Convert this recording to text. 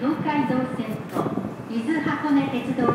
東海道線と伊豆箱根鉄道